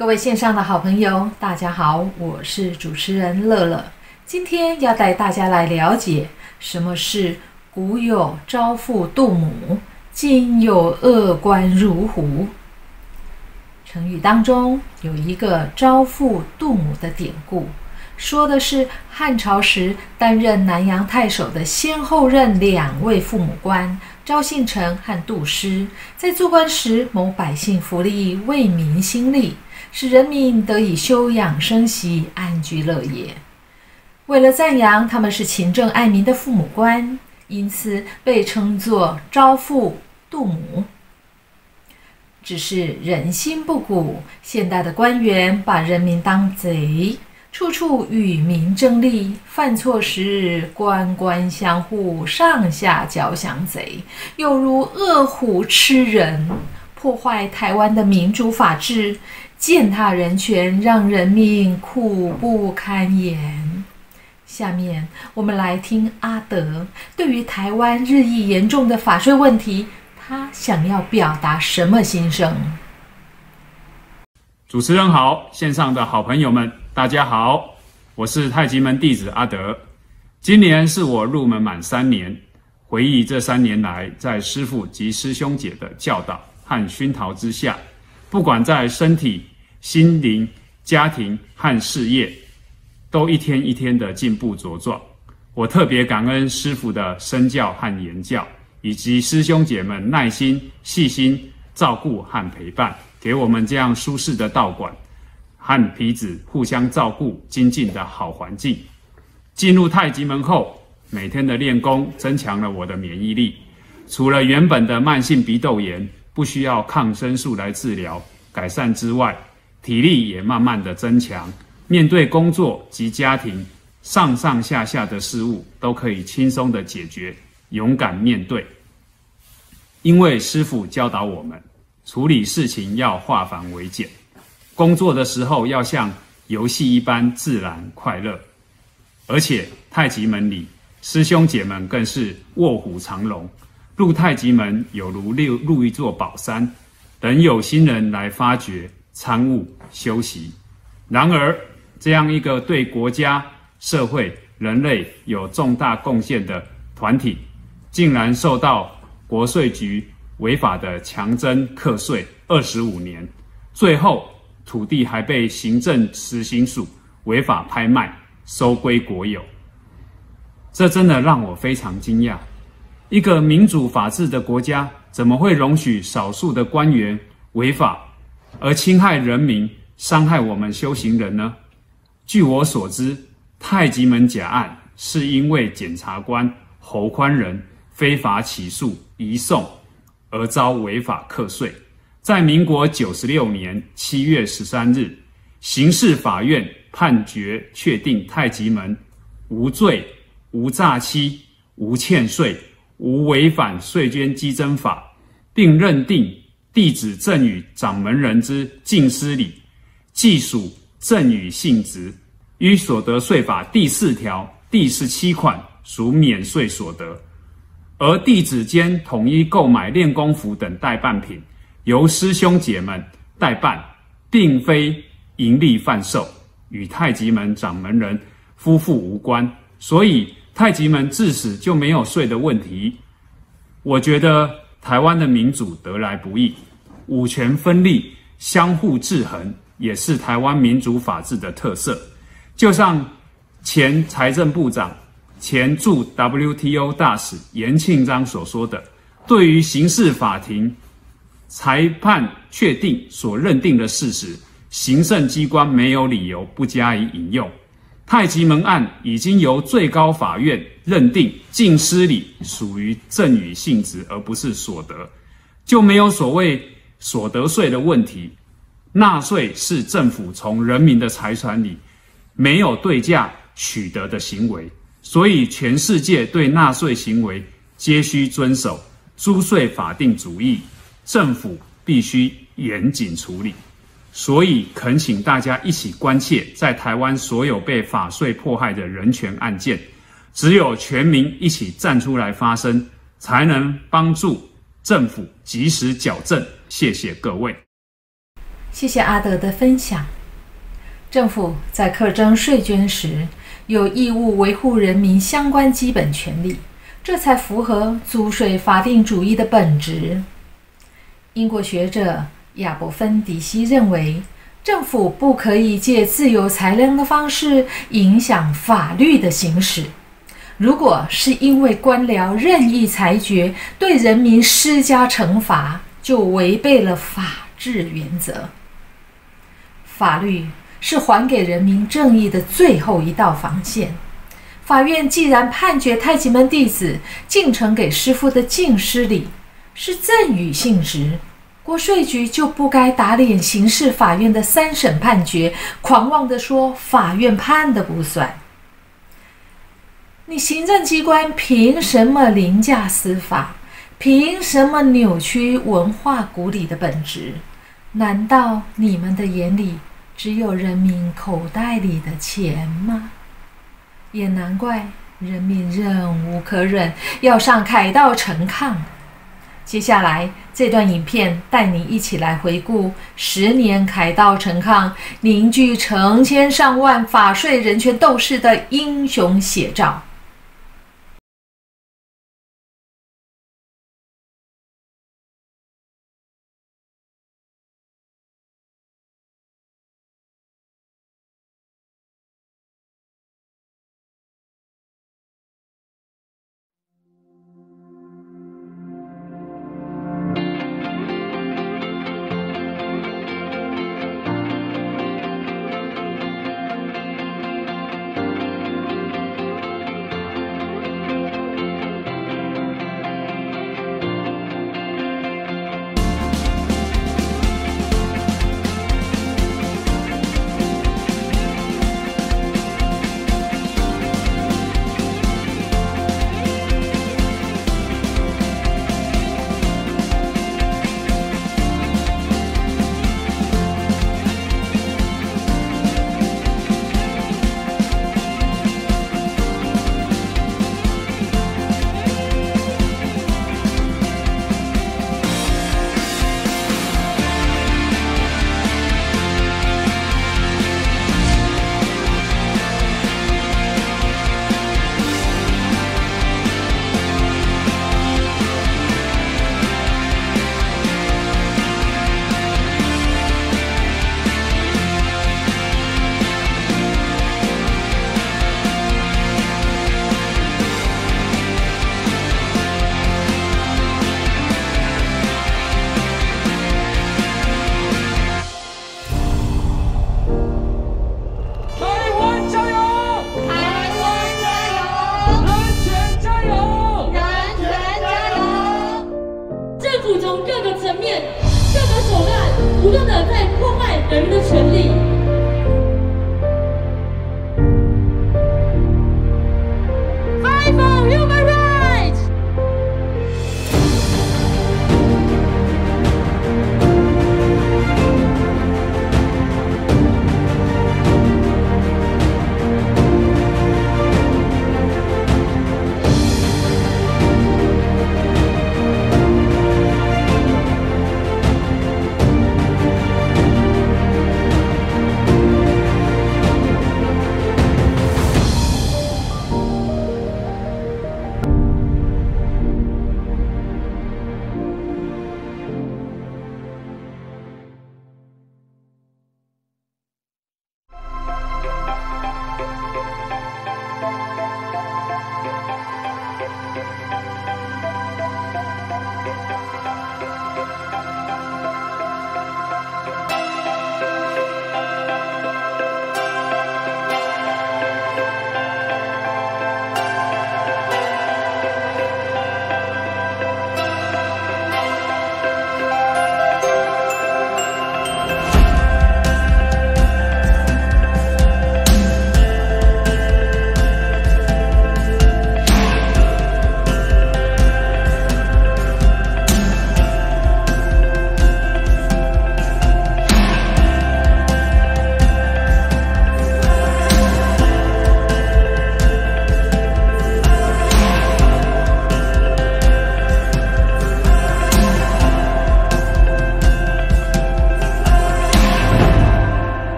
各位线上的好朋友，大家好，我是主持人乐乐。今天要带大家来了解什么是“古有朝父杜母，今有恶官入虎”。成语当中有一个“朝父杜母”的典故，说的是汉朝时担任南阳太守的先后任两位父母官。赵信成和杜诗在做官时谋百姓福利，为民兴利，使人民得以休养生息，安居乐业。为了赞扬他们是勤政爱民的父母官，因此被称作“朝父杜母”。只是人心不古，现代的官员把人民当贼。处处与民争利，犯错时官官相护，上下交相贼，犹如恶虎吃人，破坏台湾的民主法治，践踏人权，让人民苦不堪言。下面我们来听阿德对于台湾日益严重的法税问题，他想要表达什么心声？主持人好，线上的好朋友们。大家好，我是太极门弟子阿德。今年是我入门满三年，回忆这三年来，在师父及师兄姐的教导和熏陶之下，不管在身体、心灵、家庭和事业，都一天一天的进步茁壮。我特别感恩师父的身教和言教，以及师兄姐们耐心、细心照顾和陪伴，给我们这样舒适的道馆。和皮子互相照顾、精进的好环境。进入太极门后，每天的练功增强了我的免疫力。除了原本的慢性鼻窦炎不需要抗生素来治疗改善之外，体力也慢慢的增强。面对工作及家庭上上下下的事物，都可以轻松的解决，勇敢面对。因为师傅教导我们，处理事情要化繁为简。工作的时候要像游戏一般自然快乐，而且太极门里师兄姐们更是卧虎藏龙，入太极门有如入入一座宝山，等有心人来发掘、参悟、修习。然而，这样一个对国家、社会、人类有重大贡献的团体，竟然受到国税局违法的强征课税二十五年，最后。土地还被行政实行署违法拍卖收归国有，这真的让我非常惊讶。一个民主法治的国家，怎么会容许少数的官员违法而侵害人民、伤害我们修行人呢？据我所知，太极门假案是因为检察官侯宽仁非法起诉移送而遭违法课税。在民国九十六年七月十三日，刑事法院判决确定太极门无罪、无诈欺、无欠税、无违反税捐稽征法，并认定弟子赠与掌门人之敬师礼，既属赠与性质，于所得税法第四条第十七款属免税所得，而弟子间统一购买练功服等代办品。由师兄姐们代办，并非盈利贩售，与太极门掌门人夫妇无关，所以太极门自始就没有税的问题。我觉得台湾的民主得来不易，五权分立、相互制衡，也是台湾民主法治的特色。就像前财政部长、前驻 WTO 大使严庆章所说的，对于刑事法庭。裁判确定所认定的事实，行政机关没有理由不加以引用。太极门案已经由最高法院认定净失礼属于赠与性质，而不是所得，就没有所谓所得税的问题。纳税是政府从人民的财产里没有对价取得的行为，所以全世界对纳税行为皆需遵守租税法定主义。政府必须严谨处理，所以恳请大家一起关切在台湾所有被法税迫害的人权案件。只有全民一起站出来发声，才能帮助政府及时矫正。谢谢各位。谢谢阿德的分享。政府在课征税捐时，有义务维护人民相关基本权利，这才符合租税法定主义的本质。英国学者亚伯芬迪西认为，政府不可以借自由裁量的方式影响法律的行使。如果是因为官僚任意裁决对人民施加惩罚，就违背了法治原则。法律是还给人民正义的最后一道防线。法院既然判决太极门弟子进城给师傅的进师礼是赠与性质，国税局就不该打脸刑事法院的三审判决，狂妄地说法院判的不算。你行政机关凭什么凌驾司法？凭什么扭曲文化古礼的本质？难道你们的眼里只有人民口袋里的钱吗？也难怪人民忍无可忍，要上凯道陈抗。接下来这段影片带你一起来回顾十年凯道成抗，凝聚成千上万法税人权斗士的英雄写照。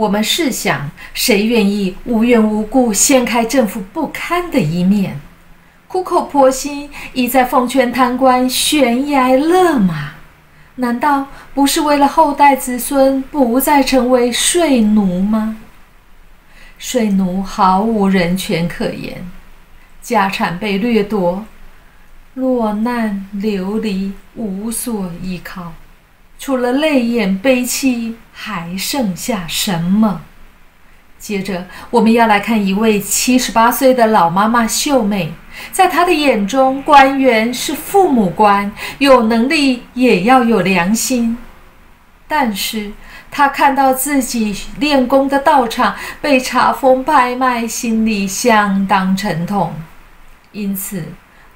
我们试想，谁愿意无缘无故掀开政府不堪的一面，苦口婆心一再奉劝贪官悬崖勒马？难道不是为了后代子孙不再成为税奴吗？税奴毫无人权可言，家产被掠夺，落难流离，无所依靠。除了泪眼悲戚，还剩下什么？接着，我们要来看一位七十八岁的老妈妈秀美，在她的眼中，官员是父母官，有能力也要有良心。但是她看到自己练功的道场被查封拍卖，心里相当沉痛，因此。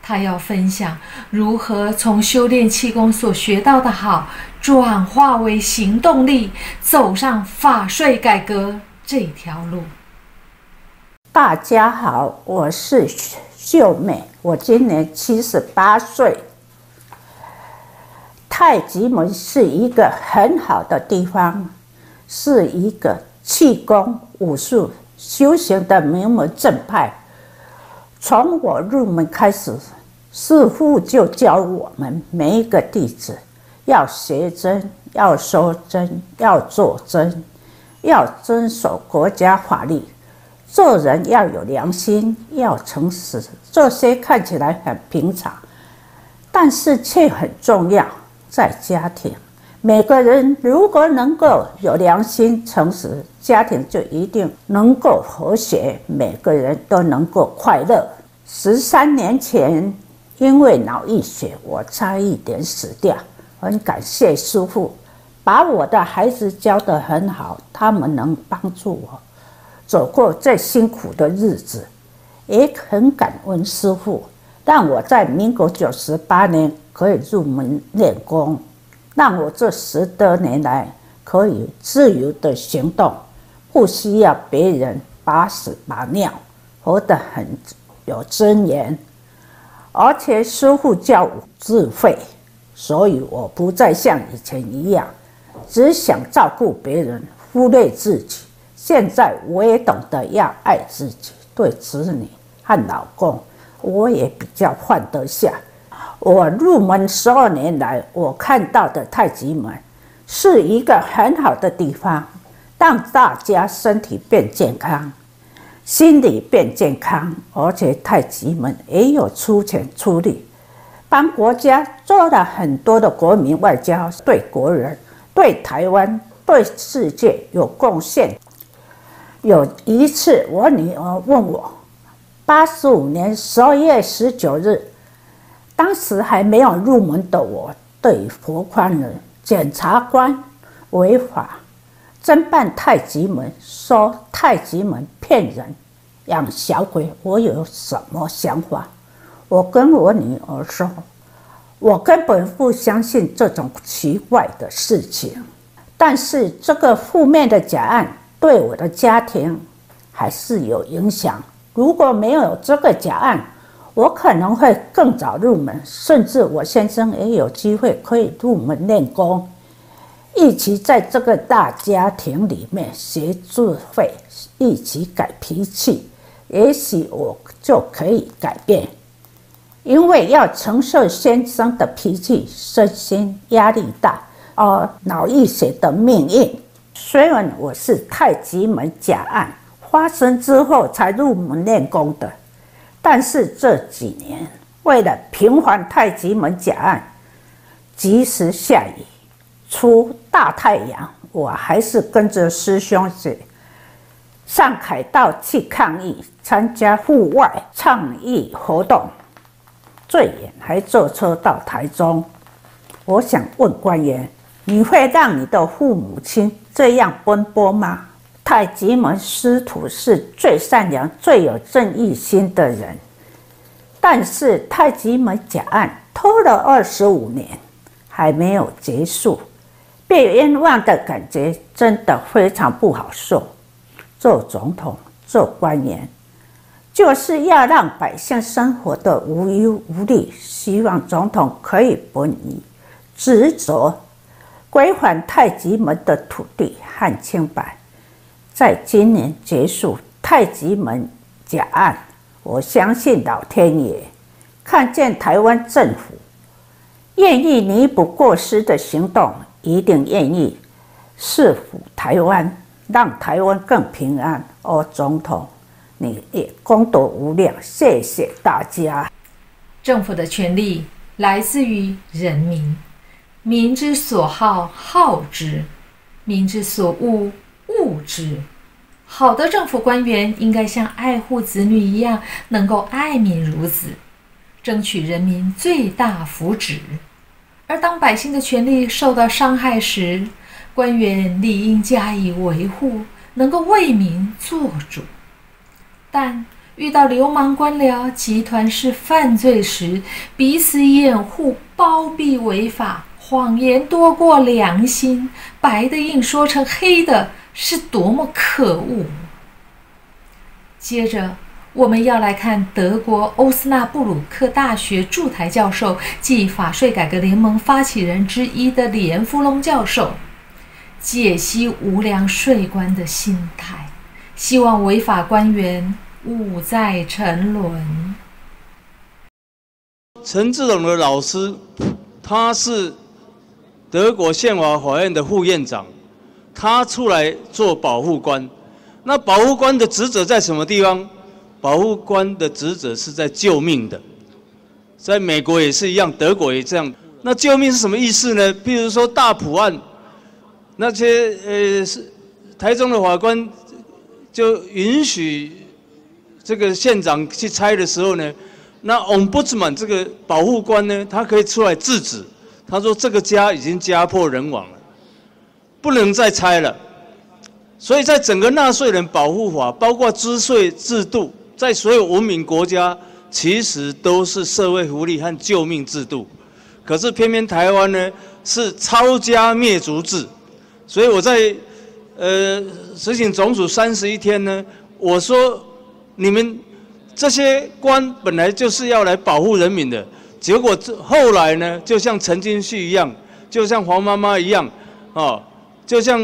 她要分享如何从修炼气功所学到的好，转化为行动力，走上法税改革这条路。大家好，我是秀美，我今年七十八岁。太极门是一个很好的地方，是一个气功、武术修行的名门正派。从我入门开始，师傅就教我们每一个弟子要学真，要说真，要做真，要遵守国家法律，做人要有良心，要诚实。这些看起来很平常，但是却很重要。在家庭，每个人如果能够有良心、诚实，家庭就一定能够和谐，每个人都能够快乐。十三年前，因为脑溢血，我差一点死掉。很感谢师傅，把我的孩子教得很好，他们能帮助我走过最辛苦的日子。也很感恩师傅，让我在民国九十八年可以入门练功，让我这十多年来可以自由的行动，不需要别人把屎把尿，活得很。有尊严，而且师傅教我智慧，所以我不再像以前一样，只想照顾别人，忽略自己。现在我也懂得要爱自己，对子女和老公，我也比较放得下。我入门十二年来，我看到的太极门是一个很好的地方，让大家身体变健康。心理变健康，而且太极门也有出钱出力，帮国家做了很多的国民外交，对国人、对台湾、对世界有贡献。有一次，我女儿问我，八十五年十二月十九日，当时还没有入门的我，对佛宽人检察官违法。侦办太极门，说太极门骗人，养小鬼。我有什么想法？我跟我女儿说，我根本不相信这种奇怪的事情。但是这个负面的假案对我的家庭还是有影响。如果没有这个假案，我可能会更早入门，甚至我先生也有机会可以入门练功。一起在这个大家庭里面学智慧，一起改脾气，也许我就可以改变。因为要承受先生的脾气，身心压力大，而脑溢血的命运。虽然我是太极门假案发生之后才入门练功的，但是这几年为了平缓太极门假案，及时下雨。出大太阳，我还是跟着师兄姐上海道去抗议，参加户外倡议活动，最远还坐车到台中。我想问官员：你会让你的父母亲这样奔波吗？太极门师徒是最善良、最有正义心的人，但是太极门假案拖了二十五年，还没有结束。被冤枉的感觉真的非常不好受。做总统、做官员，就是要让百姓生活的无忧无虑。希望总统可以本以职责，归还太极门的土地和清白，在今年结束太极门假案，我相信老天爷看见台湾政府愿意弥补过失的行动，一定愿意赐福台湾，让台湾更平安。哦，总统，你也功德无量，谢谢大家。政府的权力来自于人民，民之所好，好之；民之所恶，恶之。好的政府官员应该像爱护子女一样，能够爱民如子，争取人民最大福祉。而当百姓的权利受到伤害时，官员理应加以维护，能够为民做主。但遇到流氓官僚、集团式犯罪时，彼此掩护、包庇违法。谎言多过良心，白的硬说成黑的，是多么可恶！接着，我们要来看德国欧斯纳布鲁克大学驻台教授暨法税改革联盟发起人之一的连福龙教授解析无良税官的心态，希望违法官员勿再沉沦。陈志龙的老师，他是。德国宪法法院的副院长，他出来做保护官。那保护官的职责在什么地方？保护官的职责是在救命的。在美国也是一样，德国也这样。那救命是什么意思呢？譬如说大埔案，那些呃是台中的法官就允许这个县长去拆的时候呢，那 ombudsman 这个保护官呢，他可以出来制止。他说：“这个家已经家破人亡了，不能再拆了。所以在整个纳税人保护法，包括资税制度，在所有文明国家，其实都是社会福利和救命制度。可是偏偏台湾呢，是抄家灭族制。所以我在呃实行总署三十一天呢，我说你们这些官本来就是要来保护人民的。”结果这后来呢，就像陈金旭一样，就像黄妈妈一样，哦，就像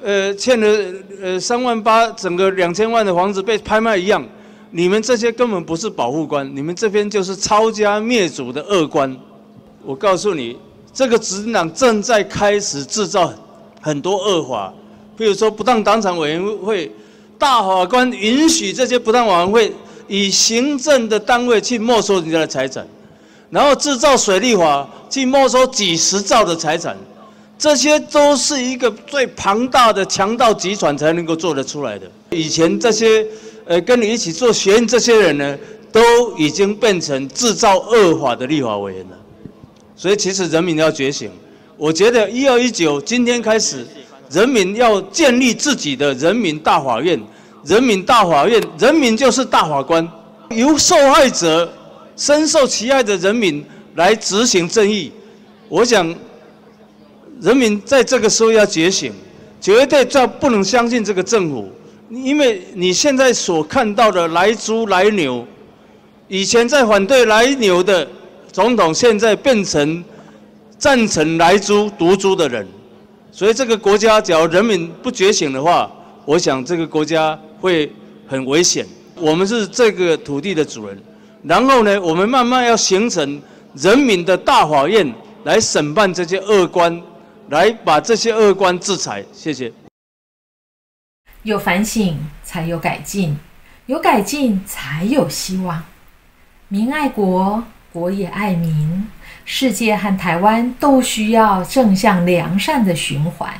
呃欠了呃三万八，整个两千万的房子被拍卖一样，你们这些根本不是保护官，你们这边就是抄家灭族的恶官。我告诉你，这个执政党正在开始制造很多恶法，比如说不当党产委员会大法官允许这些不当委员会以行政的单位去没收人家的财产。然后制造水利法去没收几十兆的财产，这些都是一个最庞大的强盗集团才能够做得出来的。以前这些，呃，跟你一起做学院这些人呢，都已经变成制造恶法的立法委员了。所以其实人民要觉醒。我觉得一二一九今天开始，人民要建立自己的人民大法院。人民大法院，人民就是大法官，由受害者。深受其害的人民来执行正义，我想，人民在这个时候要觉醒，绝对叫不能相信这个政府，因为你现在所看到的来猪来牛，以前在反对来牛的总统，现在变成赞成来猪毒猪的人，所以这个国家只要人民不觉醒的话，我想这个国家会很危险。我们是这个土地的主人。然后呢，我们慢慢要形成人民的大法院来审判这些恶官，来把这些恶官制裁。谢谢。有反省才有改进，有改进才有希望。民爱国，国也爱民。世界和台湾都需要正向良善的循环，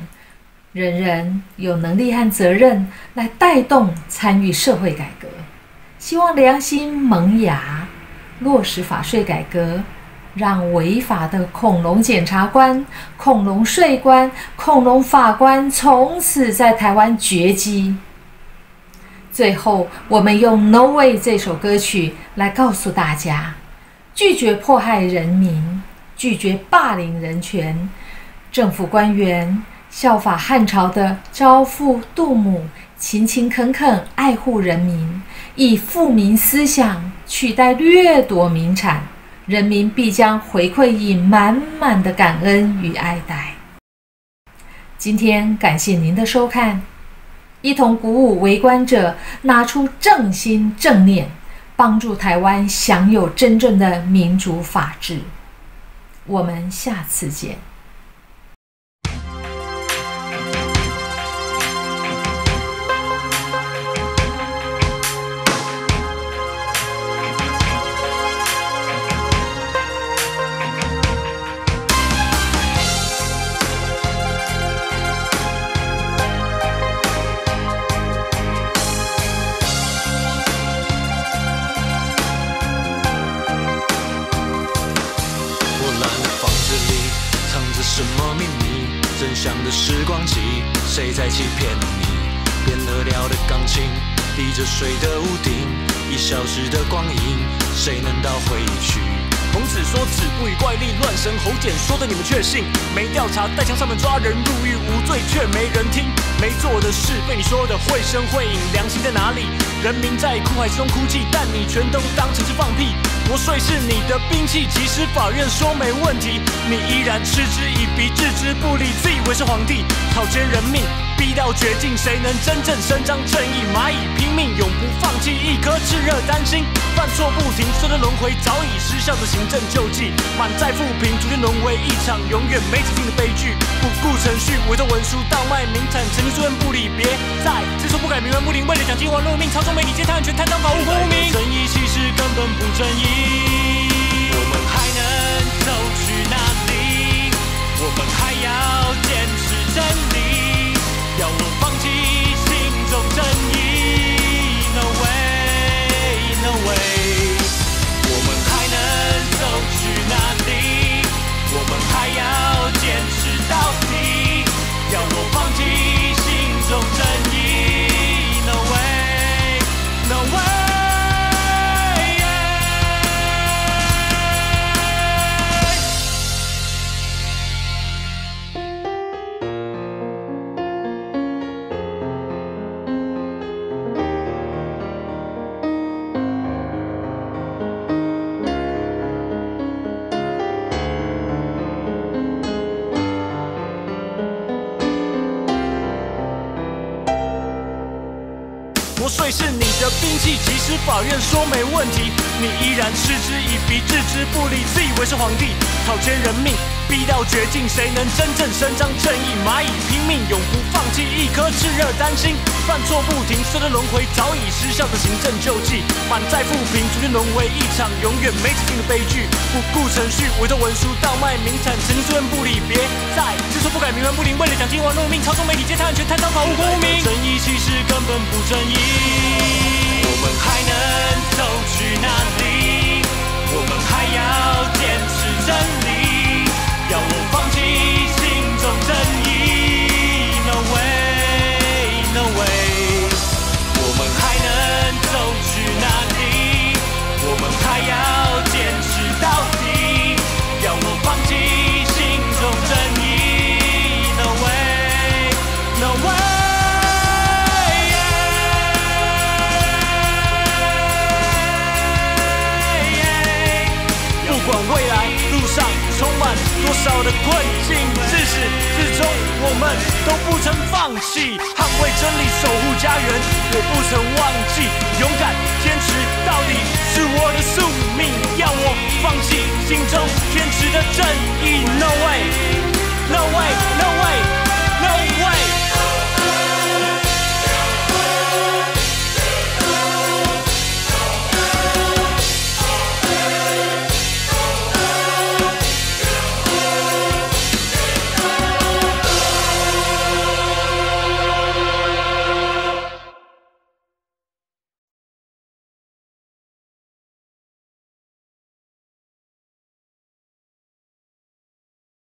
人人有能力和责任来带动参与社会改革。希望良心萌芽，落实法税改革，让违法的恐龙检察官、恐龙税官、恐龙法官从此在台湾绝迹。最后，我们用《No Way》这首歌曲来告诉大家：拒绝迫害人民，拒绝霸凌人权，政府官员效法汉朝的招父杜母，勤勤恳恳爱护人民。以富民思想取代掠夺民产，人民必将回馈以满满的感恩与爱戴。今天感谢您的收看，一同鼓舞围观者拿出正心正念，帮助台湾享有真正的民主法治。我们下次见。调的钢琴，滴着水的屋顶，一小时的光阴，谁能倒回去？孔子说：“子不与怪力乱神。”侯简说的你们确信？没调查，带枪上门抓人入狱，无罪却没人听。没做的事被你说的绘声绘影，良心在哪里？人民在苦海之中哭泣，但你全都当成是放屁。国税是你的兵器，即使法院说没问题，你依然嗤之以鼻，置之不理，自以为是皇帝，草菅人命。逼到绝境，谁能真正伸张正义？蚂蚁拼命，永不放弃一颗炽热丹心。犯错不停，说的轮回，早已失效的行政救济，满载负评，逐渐沦为一场永远没止境的悲剧。不顾程序，伪造文书，倒卖名产，曾经出言不理，别再知错不改，冥顽不灵，为了奖金玩弄命，操纵媒体，借贪权，贪赃法无公民。正义其实根本不正义，我们还能走去哪里？我们还要坚持真理。去哪里？我们还要坚持到底。要我放弃为是皇帝，草菅人命，逼到绝境，谁能真正伸张正义？蚂蚁拼命，永不放弃一颗炽热丹心，犯错不停，随着轮回，早已失效的行政救济，满载负评，逐渐沦为一场永远没止境的悲剧。不顾程序，伪造文书，倒卖名产，曾经出言不理，别再知错不改，冥顽不灵，为了奖金玩弄命，操纵媒体，借贪权，贪赃法无公民。正义其实根本不正义。我们还能走去哪里？我们要坚持真理。要我放弃心中正义多少的困境，自始至终我们都不曾放弃。捍卫真理，守护家园，我不曾忘记勇敢坚持。到底是我的宿命，要我放弃心中坚持的正义。No way，no way，no way。